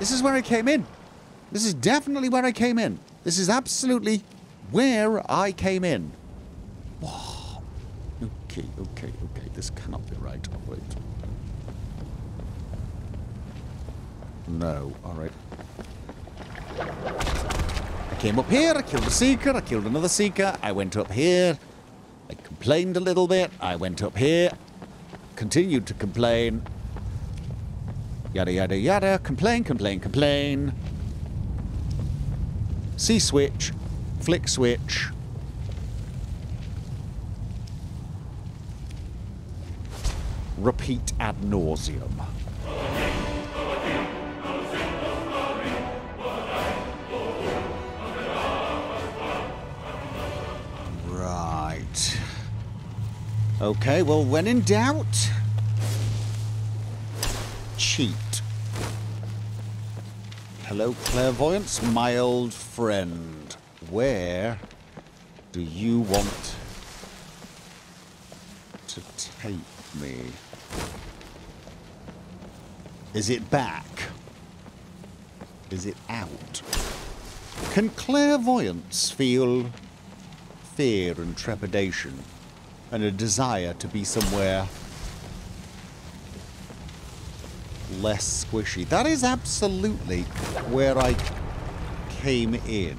This is where I came in. This is definitely where I came in. This is absolutely where I came in. Okay, okay, okay. This cannot be right. Oh, wait. No. Alright. I came up here, I killed a seeker, I killed another seeker, I went up here, I complained a little bit, I went up here, continued to complain. Yada yada yada, complain, complain, complain. C switch, flick switch. Repeat ad nauseum. Right. Okay, well, when in doubt, cheat. Hello, clairvoyance, my old friend. Where do you want to take me? Is it back? Is it out? Can clairvoyance feel fear and trepidation and a desire to be somewhere less squishy. That is absolutely where I came in.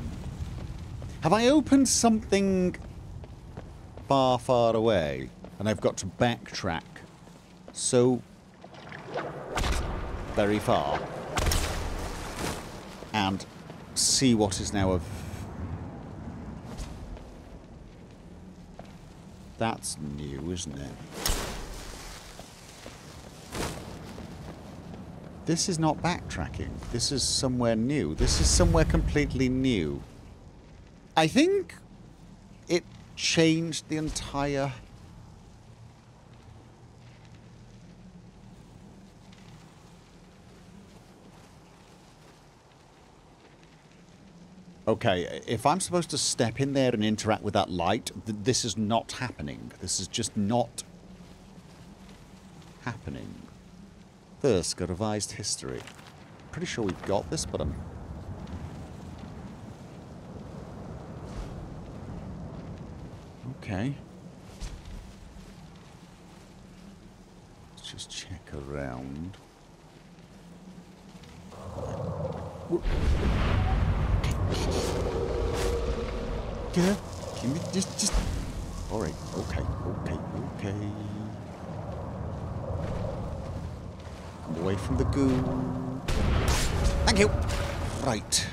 Have I opened something far, far away and I've got to backtrack so very far and see what is now of That's new, isn't it? This is not backtracking. This is somewhere new. This is somewhere completely new. I think it changed the entire... Okay, if I'm supposed to step in there and interact with that light, th this is not happening. This is just not happening. Thirsk, a revised history. Pretty sure we've got this, but I'm... Okay. Let's just check around. Give me just just. All right. Okay. Okay. Okay. Come away from the goo. Thank you. Right.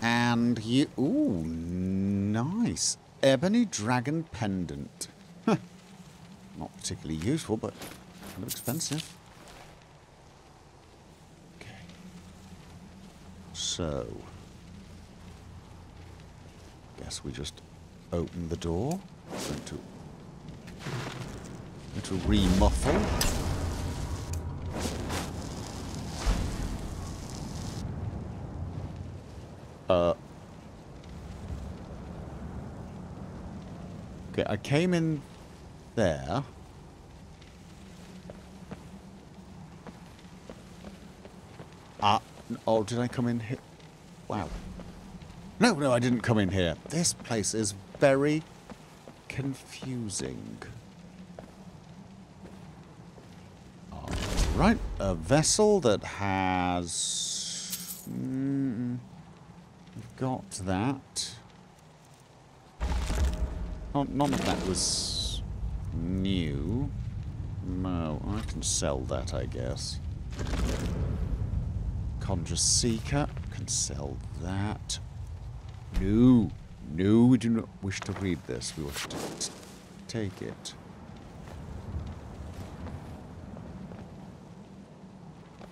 And you. Ooh, nice. Ebony dragon pendant. Not particularly useful, but kind of expensive. Okay. So. Guess we just open the door. Going to, to remuffle. Uh. Okay, I came in there. Ah, oh, did I come in here? Wow. No, no, I didn't come in here. This place is very confusing. Right, a vessel that has... Mm, got that. None of that was new. No, I can sell that, I guess. Conjure Seeker, can sell that. No, no, we do not wish to read this. We wish to take it.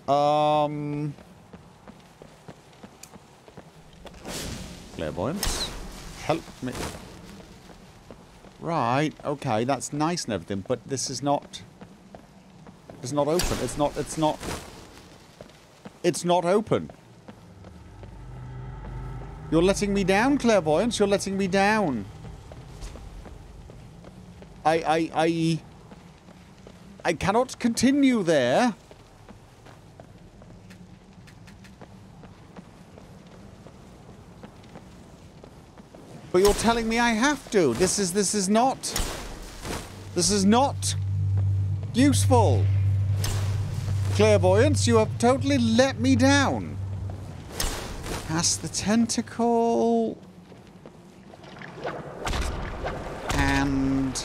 Um... Clairvoyance? Help me. Right, okay, that's nice and everything, but this is not... It's not open. It's not, it's not... It's not open. You're letting me down, Clairvoyance. You're letting me down. I, I, I... I cannot continue there. Telling me I have to. This is this is not This is not useful. Clairvoyance, you have totally let me down. Pass the tentacle. And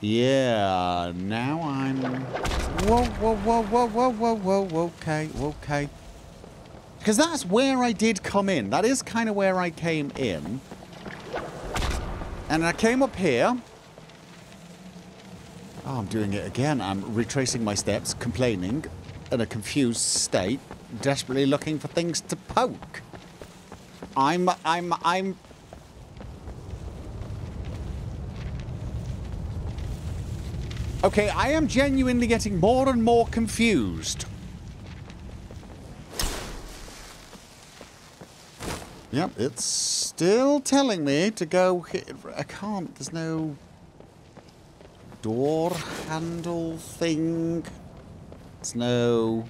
Yeah, now I'm... Whoa, whoa, whoa, whoa, whoa, whoa, whoa, okay, okay. Because that's where I did come in. That is kind of where I came in. And I came up here. Oh, I'm doing it again. I'm retracing my steps, complaining, in a confused state, desperately looking for things to poke. I'm, I'm, I'm Okay, I am genuinely getting more and more confused. Yep, it's still telling me to go. I can't. There's no door handle thing. It's no...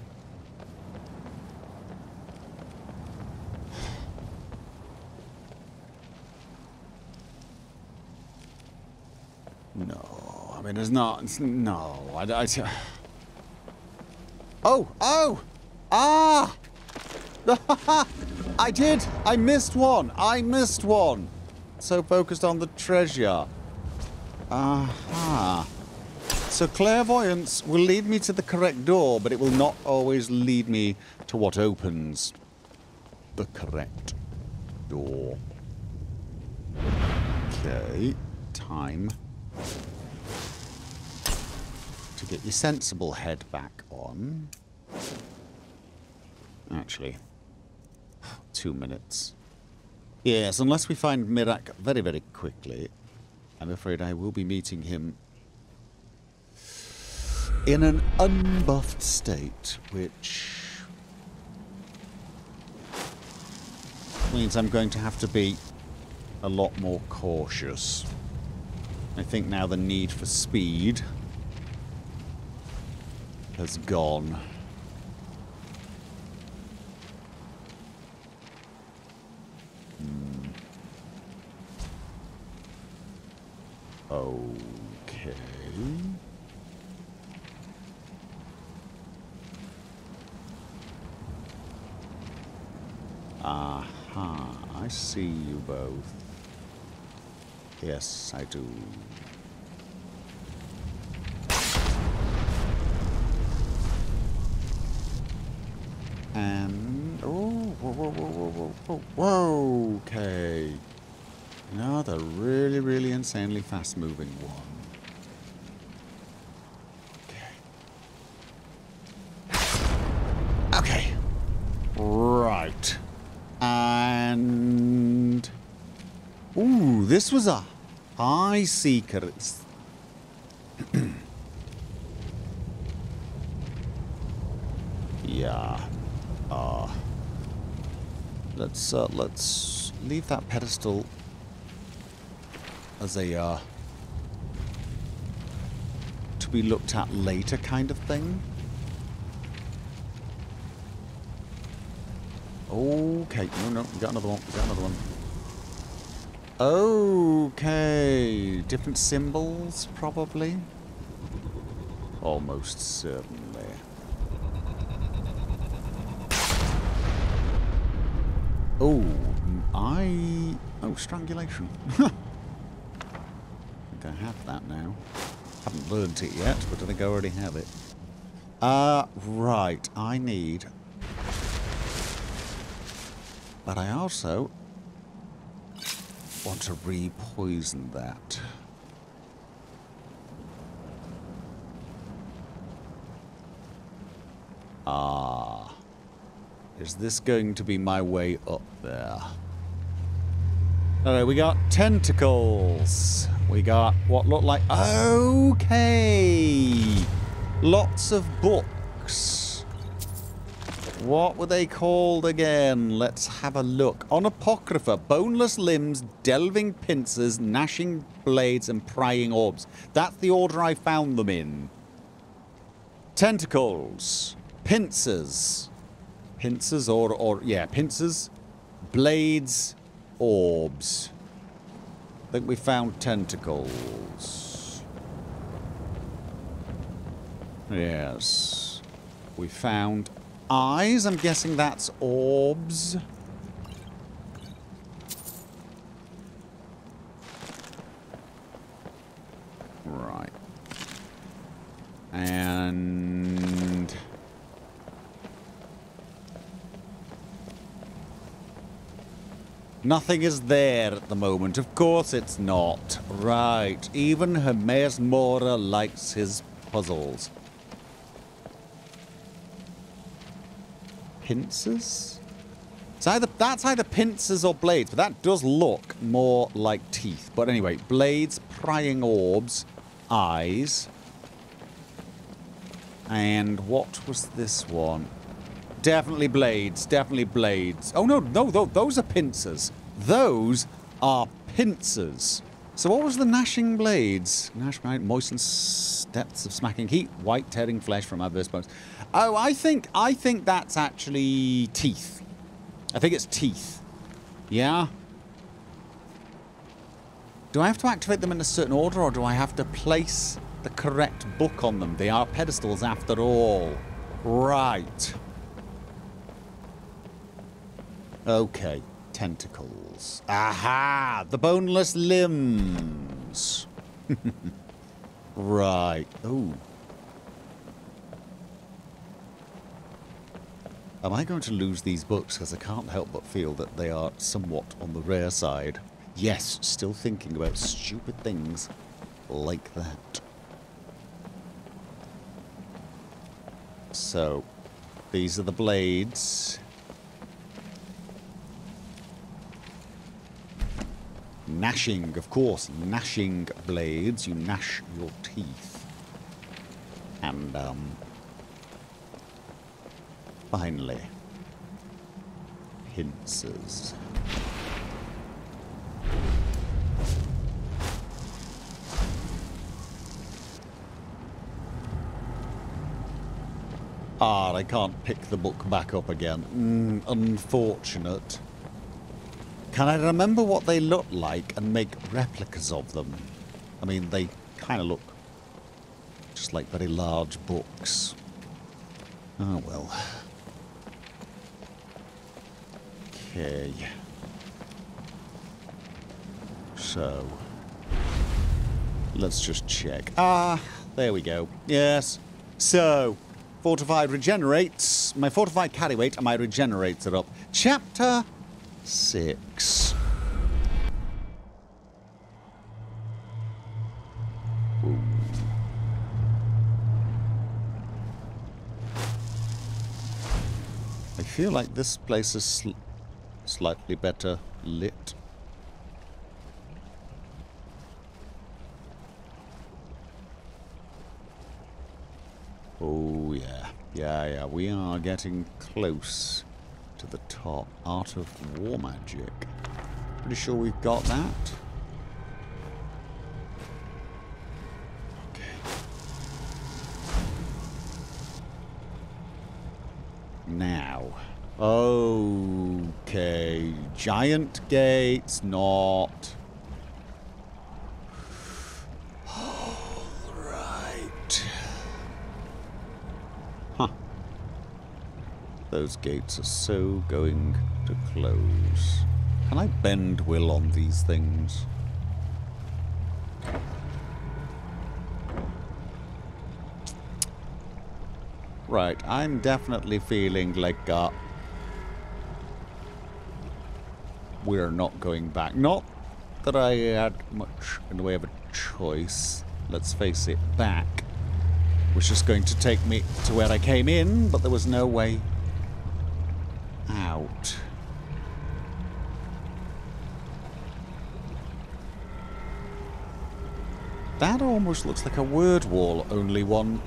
No. I mean, there's not. No, I. I oh, oh, ah! I did. I missed one. I missed one. So focused on the treasure. Aha. So clairvoyance will lead me to the correct door, but it will not always lead me to what opens the correct door. Okay. Time to get your sensible head back on. Actually, two minutes. Yes, unless we find Miraak very, very quickly, I'm afraid I will be meeting him in an unbuffed state, which means I'm going to have to be a lot more cautious. I think now the need for speed has gone. Hmm. Okay. Aha, I see you both. Yes, I do. And oh, whoa, whoa, whoa, whoa, okay. Another really, really insanely fast-moving one. Okay. Okay. Right. And ooh, this was a high secret. yeah. Uh, let's uh, let's leave that pedestal as a uh, to be looked at later kind of thing. Okay, no, no, we got another one. We got another one. Okay, different symbols, probably. Almost certainly. Oh, I... Oh, strangulation. I think I have that now. Haven't learned it yet, but I think I already have it. Uh, right. I need... But I also want to re-poison that. Ah. Is this going to be my way up there? Alright, we got tentacles. We got what looked like... Okay! Lots of books. What were they called again? Let's have a look. On Apocrypha, boneless limbs, delving pincers, gnashing blades, and prying orbs. That's the order I found them in. Tentacles. Pincers. Pincers or, or yeah, pincers, blades, orbs. I think we found tentacles. Yes. We found eyes. I'm guessing that's orbs. Right. And... Nothing is there at the moment. Of course it's not. Right. Even Hermaeus Mora likes his puzzles. Pincers? It's either, that's either pincers or blades, but that does look more like teeth. But anyway, blades, prying orbs, eyes. And what was this one? Definitely blades. Definitely blades. Oh, no, no, no those are pincers. Those are pincers. So what was the gnashing blades? Gnash blade, moistens depths of smacking heat, white tearing flesh from adverse bones. Oh, I think I think that's actually teeth. I think it's teeth. Yeah? Do I have to activate them in a certain order, or do I have to place the correct book on them? They are pedestals after all. Right. Okay, tentacles. Aha! The boneless limbs. right. Ooh. Am I going to lose these books? Because I can't help but feel that they are somewhat on the rare side. Yes, still thinking about stupid things like that. So, these are the blades. Gnashing, of course, gnashing blades. You gnash your teeth. And, um, finally, pincers. Ah, I can't pick the book back up again. Mm, unfortunate. Can I remember what they look like and make replicas of them? I mean, they kind of look just like very large books. Oh well. Okay. So. Let's just check. Ah, there we go. Yes. So, Fortified regenerates. My fortified carry weight and my regenerates are up. Chapter 6. Ooh. I feel like this place is sl slightly better lit. Oh, yeah. Yeah, yeah. We are getting close to the top. Art of War Magic. Pretty sure we've got that. Okay. Now. Okay. Giant gates, not... Those gates are so going to close. Can I bend will on these things? Right, I'm definitely feeling like uh, we're not going back. Not that I had much in the way of a choice. Let's face it, back was just going to take me to where I came in, but there was no way out. That almost looks like a word wall, only one.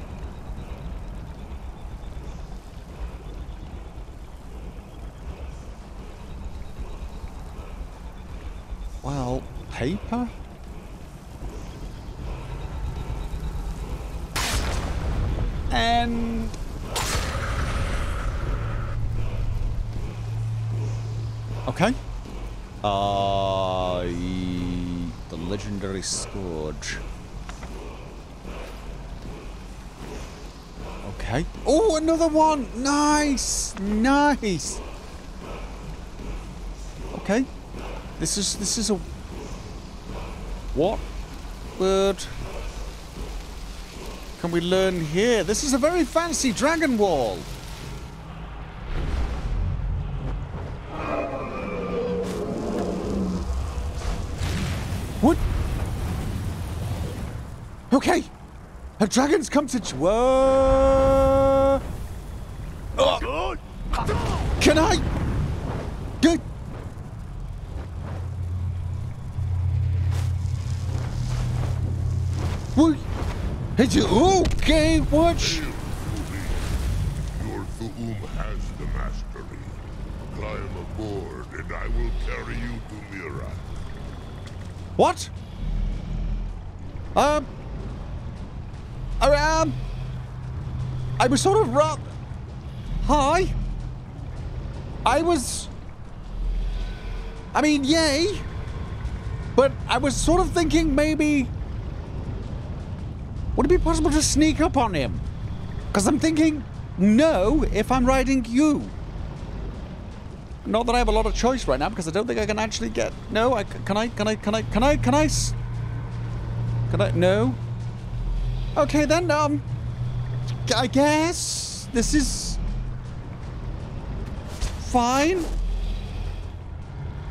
Well, paper? And Okay. Uh, the scourge. Okay. Oh, another one. Nice. Nice. Okay. This is this is a what word can we learn here? This is a very fancy dragon wall. Okay. A dragon's come to... Whoa! Oh. Can I... Good. What? It's okay, watch. Your Thu'um has the mastery. Climb aboard, and I will carry you to Miraak. What? Um. Um. I was sort of ra- Hi. I was. I mean, yay. But I was sort of thinking maybe. Would it be possible to sneak up on him? Because I'm thinking, no, if I'm riding you. Not that I have a lot of choice right now, because I don't think I can actually get. No, I can I can I can I can I can I can I no. Okay then, um, I guess this is fine.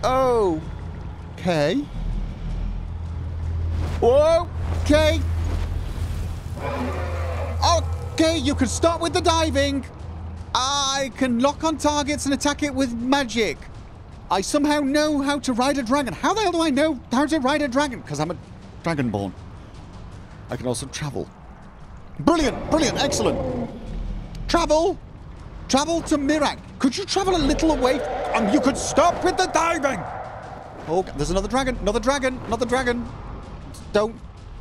Oh, okay. Okay. Okay, you can start with the diving. I can lock on targets and attack it with magic. I somehow know how to ride a dragon. How the hell do I know how to ride a dragon? Because I'm a dragonborn. I can also travel. Brilliant, brilliant, excellent. Travel. Travel to Miraak. Could you travel a little away? And you could stop with the diving. Oh, there's another dragon, another dragon, another dragon. Don't.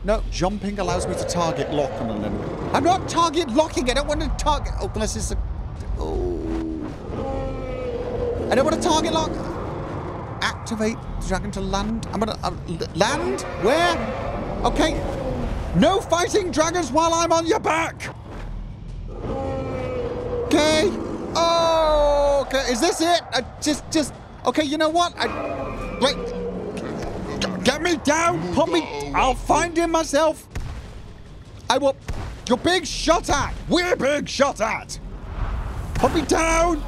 No, jumping allows me to target lock on an enemy. I'm not target locking. I don't want to target. Oh, unless it's a. Oh. I don't want to target lock. Activate dragon to land. I'm gonna uh, land. Where? Okay. No fighting dragons while I'm on your back. Okay. Oh, okay. Is this it? I just, just. Okay. You know what? I. Wait. Get me down. Put me. I'll find him myself. I will. You're big shot at. We're big shot at. Put me down.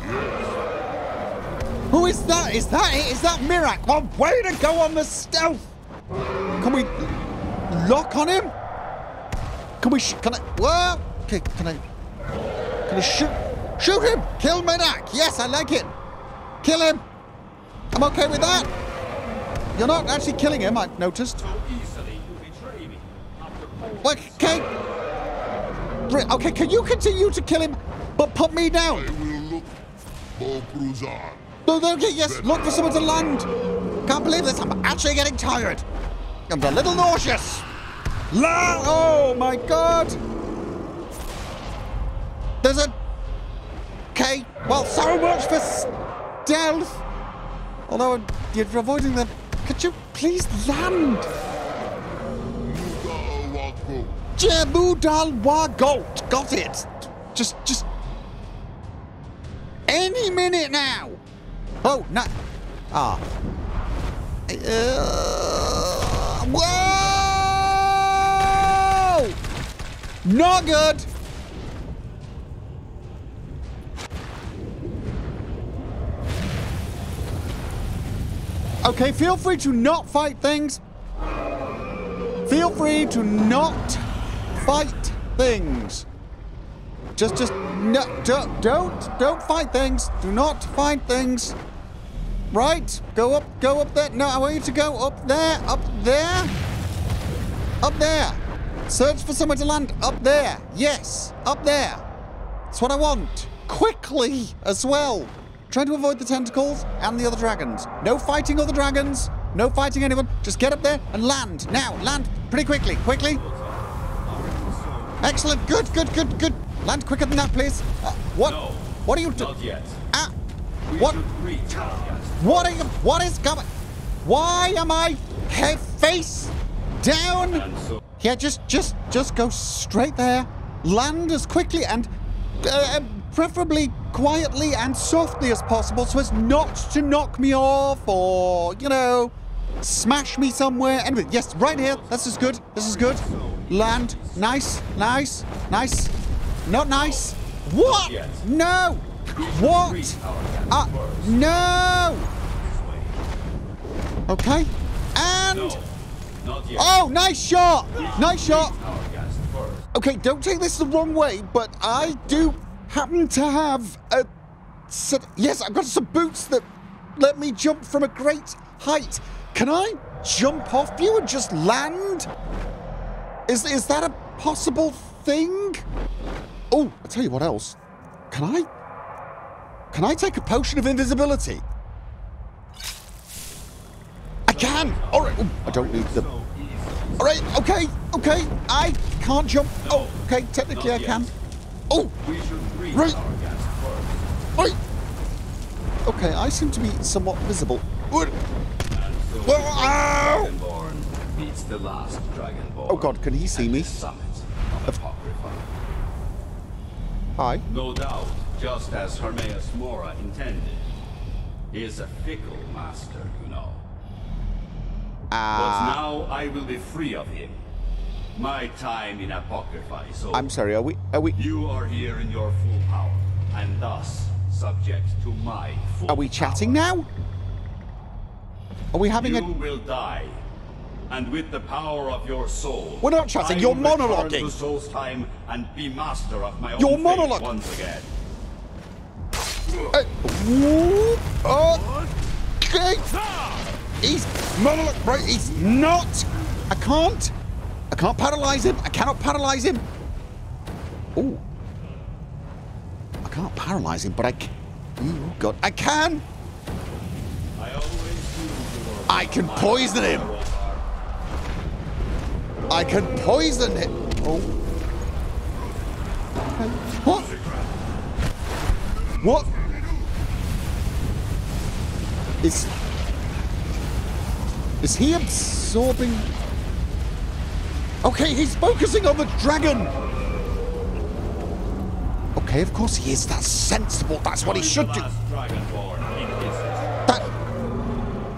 Who is that? Is that it? Is that Miraak? Well, way to go on the stealth. Can we lock on him? Can we? can I? Whoa. Okay. Can I? Can I shoot? Shoot him. Kill Miraak. Yes, I like it. Kill him. I'm okay with that. You're not actually killing him, I've noticed. So easily you betray me. After all Wait, okay. Okay, can you continue to kill him, but put me I down? will look for Bruzan. No, no, okay, yes, look for someone to land. Can't believe this, I'm actually getting tired. I'm a little nauseous. La- oh my god. There's a... Okay, well, so much for stealth. Although you're avoiding them. Could you please land? Muda Wako. Jebudal Wagolt. Got it. Just, just. Any minute now. Oh, no. Ah. Uh, whoa! Not good. Okay, feel free to not fight things. Feel free to not fight things. Just, just, no, don't, don't, don't fight things. Do not fight things. Right? Go up, go up there. No, I want you to go up there, up there, up there. Search for somewhere to land. Up there. Yes, up there. That's what I want. Quickly as well. Trying to avoid the tentacles and the other dragons. No fighting other dragons. No fighting anyone. Just get up there and land. Now, land pretty quickly. Quickly. Excellent. Good, good, good, good. Land quicker than that, please. Uh, what? No. What are you doing? Ah. We What? should reach Algiast. What are you, what is going? Why am I head face down? Yeah, just, just, just go straight there. Land as quickly and uh, preferably quietly and softly as possible, so as not to knock me off or you know, smash me somewhere. Anyway, yes, right here. This is good. This is good. Land. Nice, nice, nice. Not nice. What? No. What? Uh, no. Okay. And. Oh, nice shot. Nice shot. Okay, don't take this the wrong way, but I do happen to have a set. Yes, I've got some boots that let me jump from a great height. Can I jump off you and just land? Is is that a possible thing? Oh, I'll tell you what else. Can I? Can I take a potion of invisibility? Can. All right. Ooh, I don't need the. All right. Okay. Okay. I can't jump. Oh. Okay. Technically, I can. Oh. Right. Right. Okay. I seem to be somewhat visible. Oh, God, can he see me? Hi. No doubt, just as Hermaeus Mora intended. He is a fickle master, you know. But Uh, now I will be free of him. My time in Apocrypha is over. I'm sorry. Are we? Are we? You are here in your full power, and thus subject to my full Are we chatting power. now? Are we having You a? You will die. And with the power of your soul, We're not chatting, you're monologuing. to Solstheim and be master of my You're own fate monologuing. once again. Uh, oh, okay. He's monologue. Right. He's not. I can't. I can't paralyze him. I cannot paralyze him. Oh. I can't paralyze him, but I can. Oh God, I can. I I can poison him. I can poison him. Oh. What? What? Is. Is he absorbing. Okay, he's focusing on the dragon! Okay, of course he is. That's sensible. That's what he should do. last Dragonborn in history. That.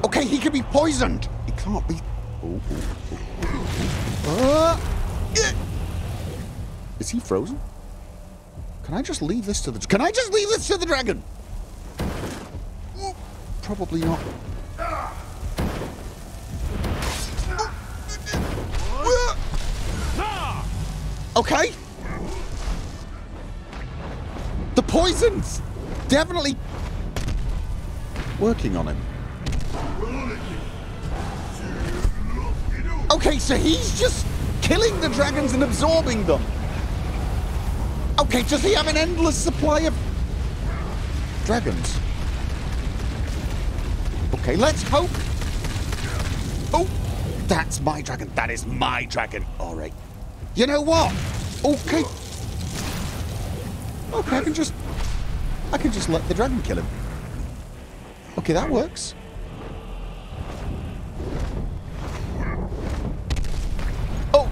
Okay, he can be poisoned. He can't be. Oh, oh, oh, oh. Uh, yeah. Is he frozen? Can I just leave this to the? Can I just leave this to the dragon? Probably not. Okay. The poison's definitely working on him. Okay, so he's just killing the dragons and absorbing them. Okay, does he have an endless supply of dragons? Okay, let's hope. Oh, that's my dragon. That is my dragon. All right. You know what? Okay. Okay, I can just, I can just let the dragon kill him. Okay, that works. Oh.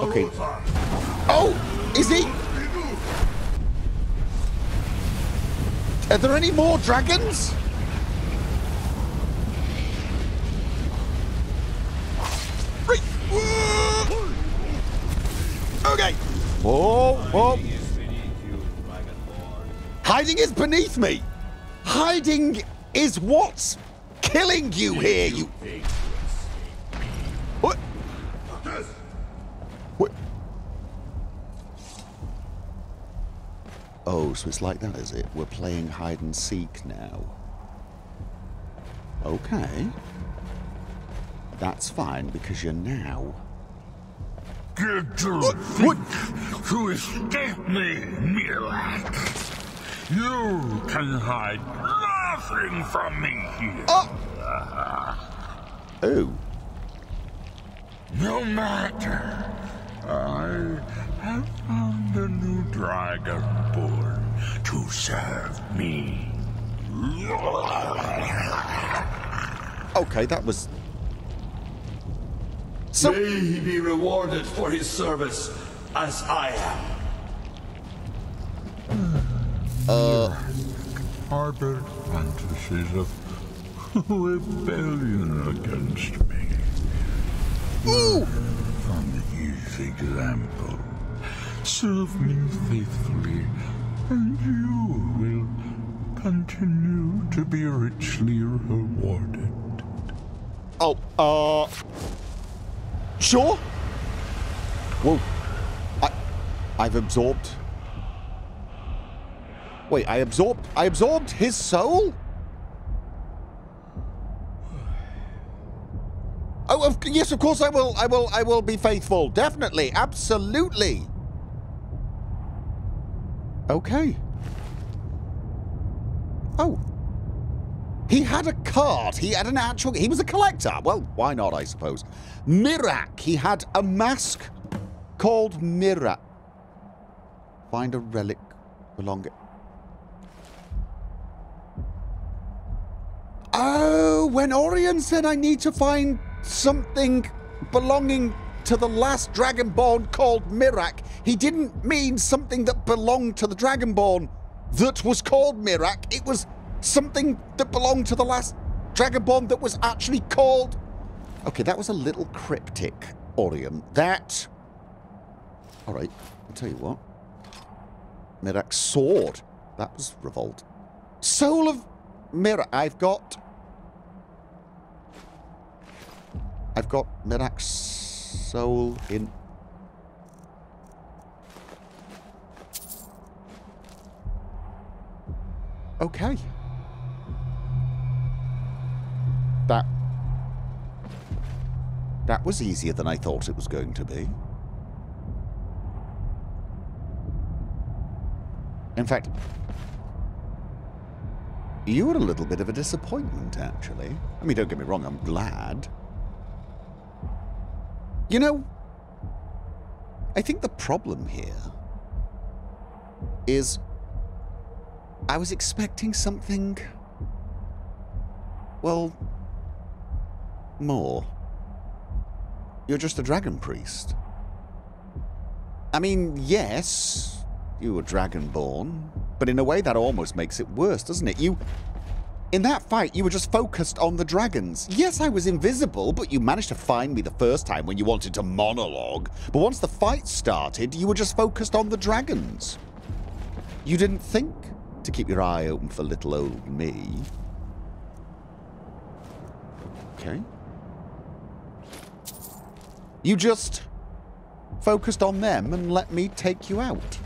Okay. Oh, is he? Are there any more dragons? You, Dragonborn. Hiding is beneath me. Hiding is what's killing you here. You. What? What? Oh, so it's like that, is it? We're playing hide and seek now. Okay. That's fine because you're now. You What? think to escape me, Miraak? You can hide nothing from me here. Oh! Oh. No matter. I have found a new dragon born to serve me. Okay, that was... So... May he be rewarded for his service as I am. Harbored fantasies of rebellion against me. Ooh! From his example, serve me faithfully, and you will continue to be richly rewarded. Oh, uh... Sure? Well, I... I've absorbed... Wait, I absorbed... I absorbed his soul? Oh, of, yes, of course I will. I will. I will be faithful. Definitely. Absolutely. Okay. Oh. He had a card. He had an actual... He was a collector. Well, why not, I suppose. Miraak. He had a mask called Miraak. Find a relic belonging... Oh, when Auryen said I need to find something belonging to the last Dragonborn called Miraak, he didn't mean something that belonged to the Dragonborn that was called Miraak. It was something that belonged to the last Dragonborn that was actually called... Okay, that was a little cryptic, Auryen. That... Alright, I'll tell you what. Miraak's sword. That was revolt. Soul of Miraak. I've got... I've got Miraak's soul in... Okay. That... That was easier than I thought it was going to be. In fact, you were a little bit of a disappointment, actually. I mean, don't get me wrong, I'm glad. You know, I think the problem here is I was expecting something, well, more. You're just a dragon priest. I mean, yes, you were dragonborn, but in a way that almost makes it worse, doesn't it? You in that fight, you were just focused on the dragons. Yes, I was invisible, but you managed to find me the first time when you wanted to monologue. But once the fight started, you were just focused on the dragons. You didn't think to keep your eye open for little old me. Okay. You just focused on them and let me take you out.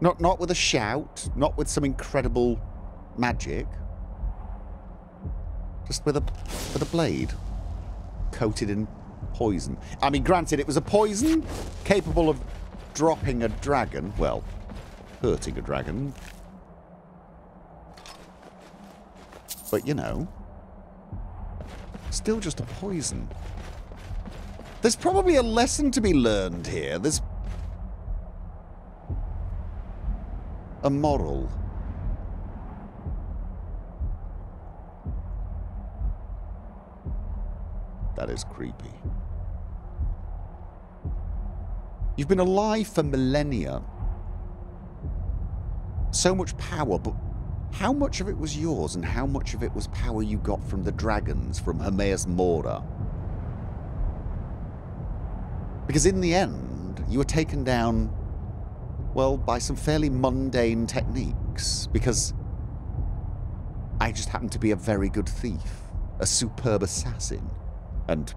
Not not with a shout, not with some incredible magic. Just with a with a blade coated in poison. I mean, granted, it was a poison capable of dropping a dragon. Well, hurting a dragon. But you know, still just a poison. There's probably a lesson to be learned here. There's a moral. That is creepy. You've been alive for millennia. So much power, but how much of it was yours and how much of it was power you got from the dragons, from Hermaeus Mora? Because in the end, you were taken down, well, by some fairly mundane techniques. Because I just happened to be a very good thief, a superb assassin and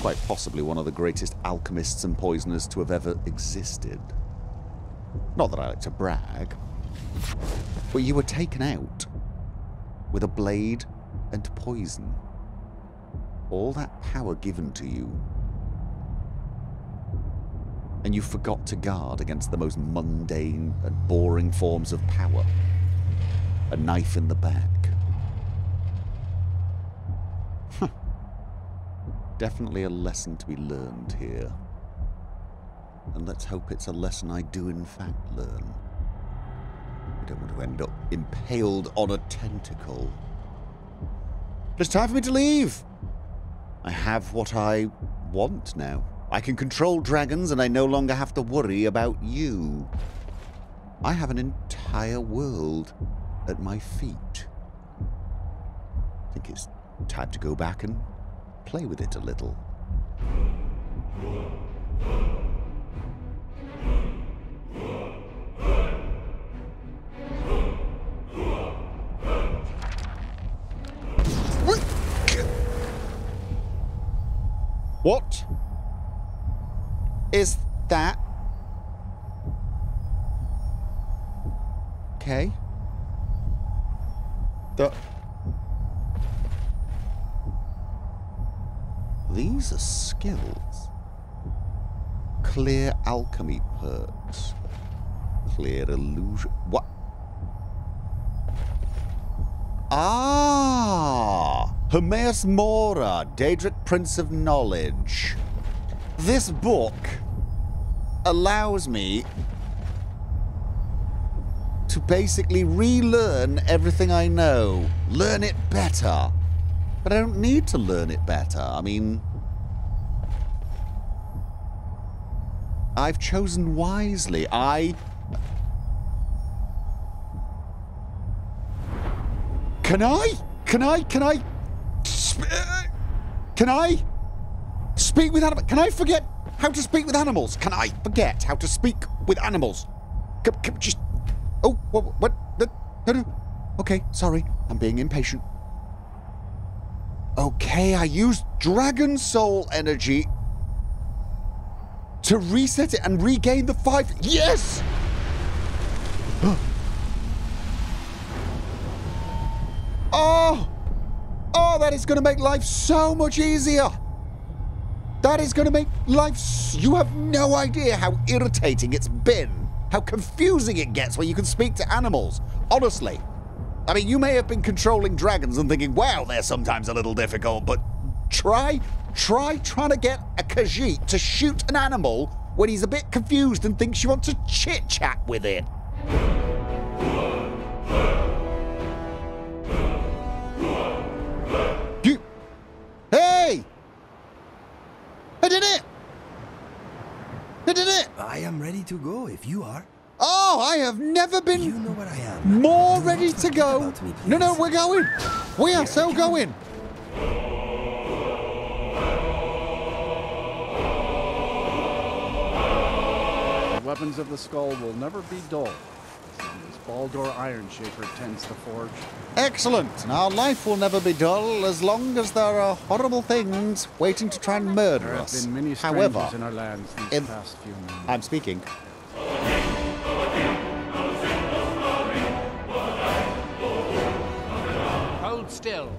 quite possibly one of the greatest alchemists and poisoners to have ever existed. Not that I like to brag, but you were taken out with a blade and poison. All that power given to you. And you forgot to guard against the most mundane and boring forms of power. A knife in the back. definitely a lesson to be learned here. And let's hope it's a lesson I do in fact learn. I don't want to end up impaled on a tentacle. It's time for me to leave. I have what I want now. I can control dragons and I no longer have to worry about you. I have an entire world at my feet. I think it's time to go back and play with it a little. What is that? Okay. The These are skills. Clear alchemy perks. Clear illusion. What? Ah! Hermaeus Mora, Daedric Prince of Knowledge. This book allows me to basically relearn everything I know, learn it better. But I don't need to learn it better. I mean, I've chosen wisely. I. Can I? Can I? Can I? Can I speak with animals? Can I forget how to speak with animals? Can I forget how to speak with animals? Can, just. Oh, what? What? No, no. Okay, sorry. I'm being impatient. Okay, I used Dragon Soul energy to reset it and regain the five. Yes! oh! Oh, that is going to make life so much easier. That is going to make life. You have no idea how irritating it's been, how confusing it gets when you can speak to animals. Honestly. I mean, you may have been controlling dragons and thinking, wow, they're sometimes a little difficult, but try, try trying to get a Khajiit to shoot an animal when he's a bit confused and thinks you want to chit chat with it. Did it! I did it! I am ready to go if you are. Oh, I have never been You know where I am. more Do ready to go. me, No, no, we're going. We are so going. The weapons of the Skaal will never be dull. As long as Baldor Ironshaper tends the forge. Excellent. And our life will never be dull as long as there are horrible things waiting to try and murder There have us. been many However, in our lands these in- past few months. I'm speaking. Hold still.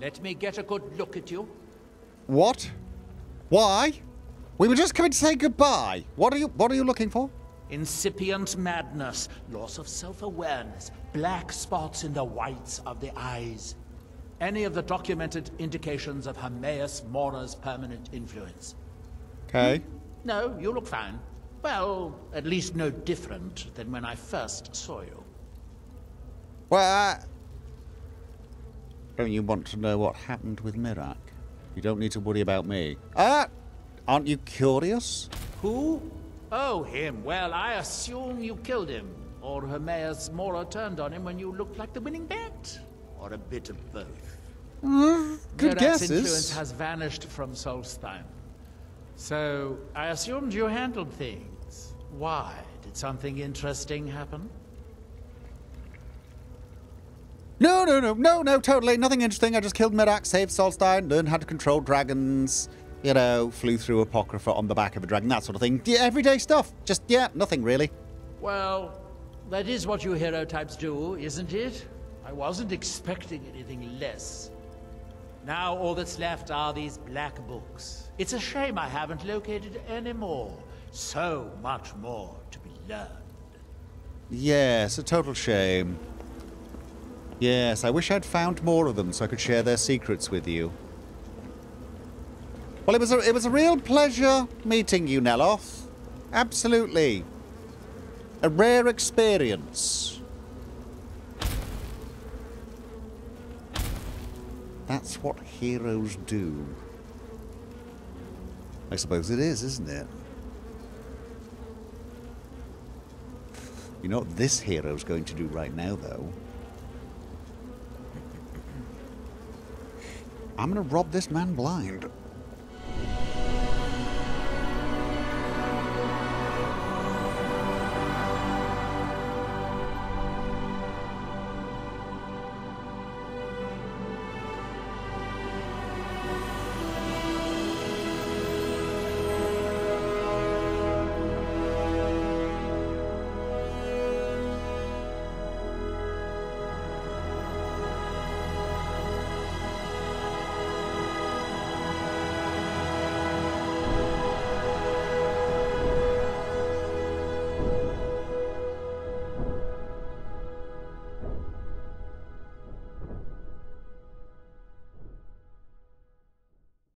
Let me get a good look at you. What? Why? We were just coming to say goodbye. What are you what are you looking for? Incipient madness, loss of self awareness, black spots in the whites of the eyes. Any of the documented indications of Hermaeus Mora's permanent influence. Okay. No, you look fine. Well, at least no different than when I first saw you. Well, uh, don't you want to know what happened with Miraak? You don't need to worry about me. Ah, aren't you curious? Who? Oh, him. Well, I assume you killed him. Or Hermaeus Mora turned on him when you looked like the winning bet. Or a bit of both. Mm, good Miraak's influence has vanished from Solstheim. So, I assumed you handled things. Why? Did something interesting happen? No, no, no, no, no, totally. Nothing interesting. I just killed Miraak, saved Solstheim, learned how to control dragons, you know, flew through Apocrypha on the back of a dragon, that sort of thing. Yeah, everyday stuff. Just, yeah, nothing really. Well, that is what you hero types do, isn't it? I wasn't expecting anything less. Now all that's left are these black books. It's a shame I haven't located any more. So much more to be learned. Yes, a total shame. Yes, I wish I'd found more of them so I could share their secrets with you. Well, it was a, it was a real pleasure meeting you, Neloth. Absolutely. A rare experience. That's what heroes do. I suppose it is, isn't it? You know what this hero's going to do right now, though? I'm going to rob this man blind.